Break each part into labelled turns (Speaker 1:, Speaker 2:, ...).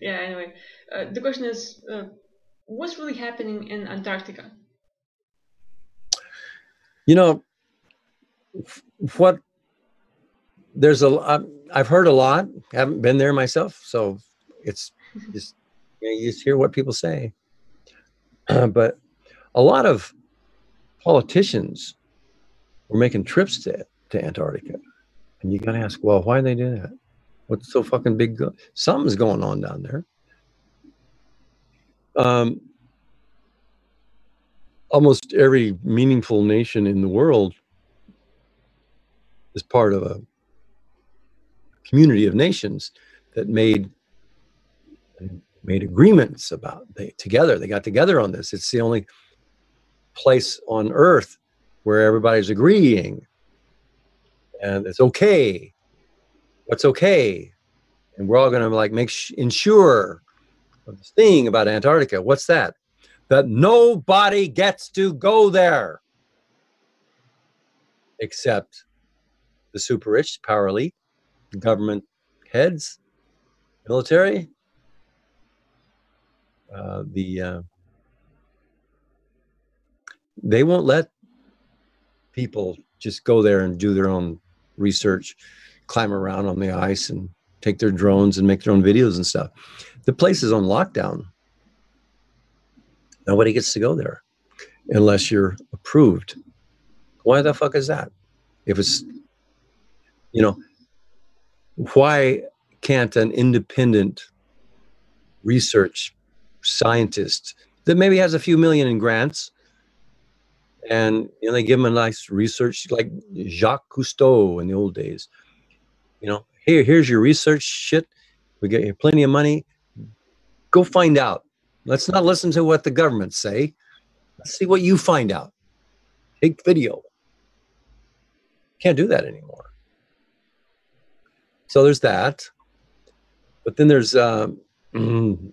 Speaker 1: yeah. Anyway, uh, the question is, uh, what's really happening in Antarctica?
Speaker 2: You know, what there's a I've heard a lot. Haven't been there myself, so it's just you, know, you just hear what people say. but a lot of politicians were making trips to to Antarctica, and you got to ask, well, why they do that? What's so fucking big? Something's going on down there. Um, almost every meaningful nation in the world is part of a community of nations that made made agreements about they together they got together on this it's the only place on earth where everybody's agreeing and it's okay what's okay. And we're all going to like make sh- ensure this thing about antarctica. What's that? That nobody gets to go there. Except the super rich power elite government heads military uh, the uh, they won't let people just go there and do their own research, climb around on the ice and take their drones and make their own videos and stuff. The place is on lockdown. Nobody gets to go there unless you're approved. Why the fuck is that? If it's, you know, why can't an independent research scientist that maybe has a few million in grants and you know they give him a nice research like Jacques Cousteau in the old days. You know, here here's your research shit. We get you plenty of money. Go find out. Let's not listen to what the government say. Let's see what you find out. Take video. Can't do that anymore. So there's that. But then there's um,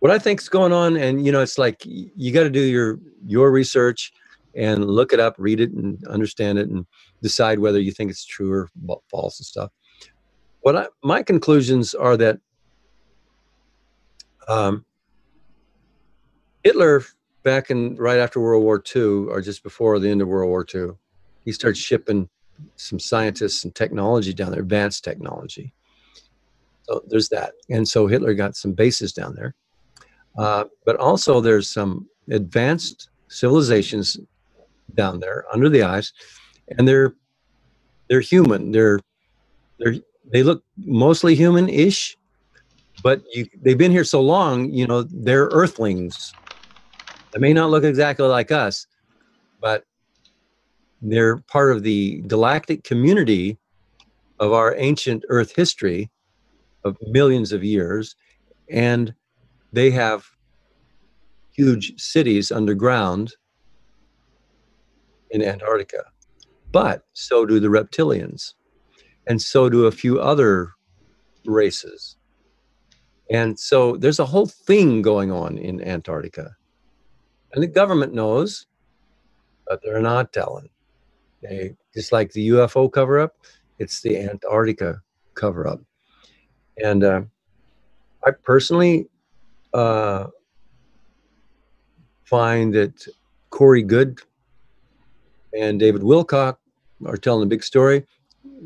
Speaker 2: what I think is going on, and you know, it's like you got to do your your research and look it up, read it, and understand it, and decide whether you think it's true or false and stuff. What I, my conclusions are that um, Hitler, back in right after World War II, or just before the end of World War II, he starts shipping some scientists and technology down there, advanced technology. So there's that, and so Hitler got some bases down there. Uh, but also, there's some advanced civilizations down there under the ice, and they're they're human. They're they're they look mostly human-ish, but you, they've been here so long. You know, they're Earthlings. They may not look exactly like us, but they're part of the galactic community of our ancient Earth history of millions of years, and they have huge cities underground in Antarctica. But so do the reptilians, and so do a few other races. And so there's a whole thing going on in Antarctica. And the government knows, but they're not telling. They just like the UFO cover up, it's the Antarctica cover up. And uh, I personally uh, find that Corey Goode and David Wilcock are telling a big story,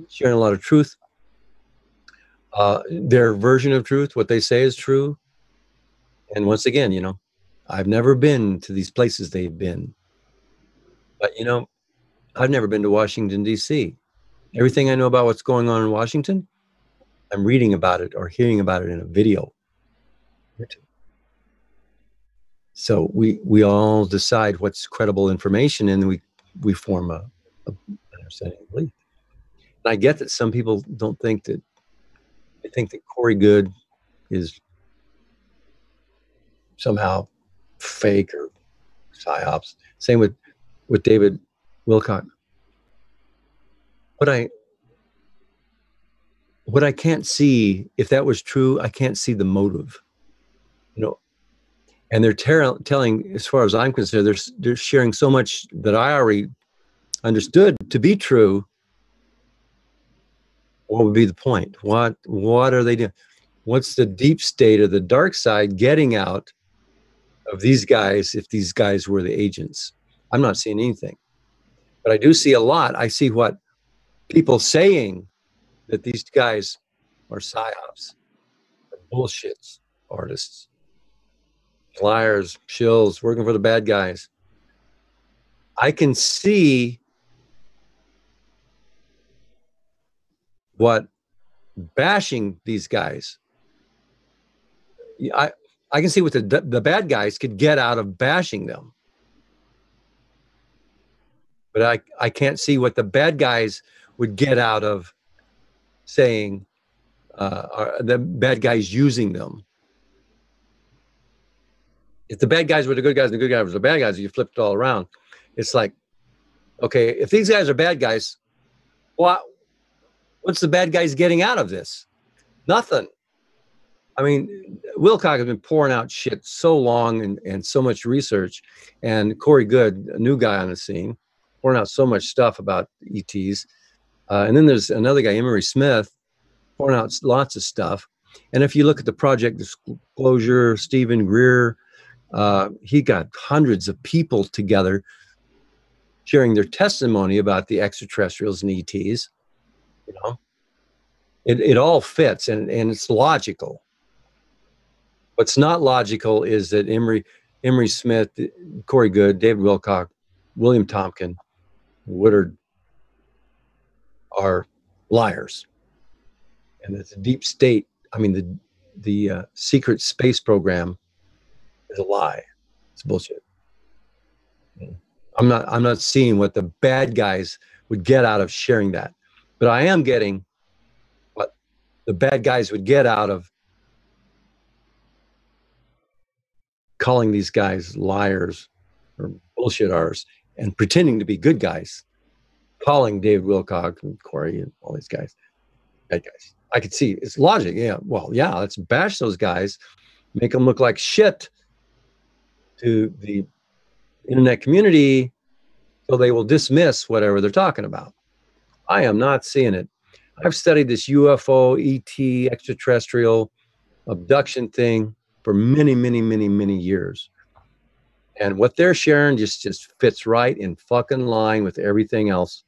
Speaker 2: sharing a lot of truth. Uh, their version of truth, what they say is true. And once again, you know, I've never been to these places they've been. But, you know, I've never been to Washington, D.C. Everything I know about what's going on in Washington, I'm reading about it or hearing about it in a video. So we we all decide what's credible information, and we we form a, a understanding of belief. And I get that some people don't think that they think that Corey Goode is somehow fake or psyops. Same with with David Wilcock. What I what I can't see, if that was true, I can't see the motive. You know, and they're ter- telling, as far as I'm concerned, they're they're sharing so much that I already understood to be true. What would be the point? What what are they doing? what's the deep state of the dark side getting out of these guys if these guys were the agents? I'm not seeing anything. But I do see a lot. I see what people saying that these guys are psyops, bullshits artists, liars, shills, working for the bad guys. I can see what bashing these guys. I I can see what the the bad guys could get out of bashing them. But I I can't see what the bad guys would get out of saying uh, are the bad guys using them. If the bad guys were the good guys and the good guys were the bad guys, you flipped it all around. It's like, okay, if these guys are bad guys, what what's the bad guys getting out of this? Nothing. I mean, Wilcock has been pouring out shit so long and, and so much research, and Corey Goode, a new guy on the scene, pouring out so much stuff about ETs. Uh, and then there's another guy, Emery Smith, pouring out lots of stuff. And if you look at the project disclosure, Stephen Greer, uh, he got hundreds of people together sharing their testimony about the extraterrestrials and ETs. You know, it, it all fits and, and it's logical. What's not logical is that Emery, Emery Smith, Corey Goode, David Wilcock, William Tompkin, Woodard are liars and that the deep state, I mean, the, the uh, secret space program is a lie. It's bullshit. I'm not, I'm not seeing what the bad guys would get out of sharing that, but I am getting what the bad guys would get out of calling these guys liars or bullshitters and pretending to be good guys, calling Dave Wilcock and Corey and all these guys bad guys. I could see it's logic. Yeah. Well, yeah, let's bash those guys, make them look like shit to the internet community so they will dismiss whatever they're talking about. I am not seeing it. I've studied this UFO, ET, extraterrestrial abduction thing for many, many, many, many years. And what they're sharing just, just fits right in fucking line with everything else.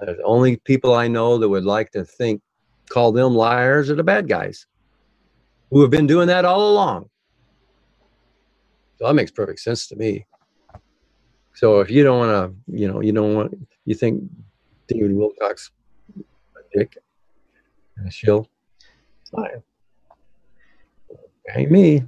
Speaker 2: And the only people I know that would like to think call them liars or the bad guys who have been doing that all along. So that makes perfect sense to me. So if you don't want to, you know, you don't want, you think David Wilcock, a dick and a shill, fine. Ain't me.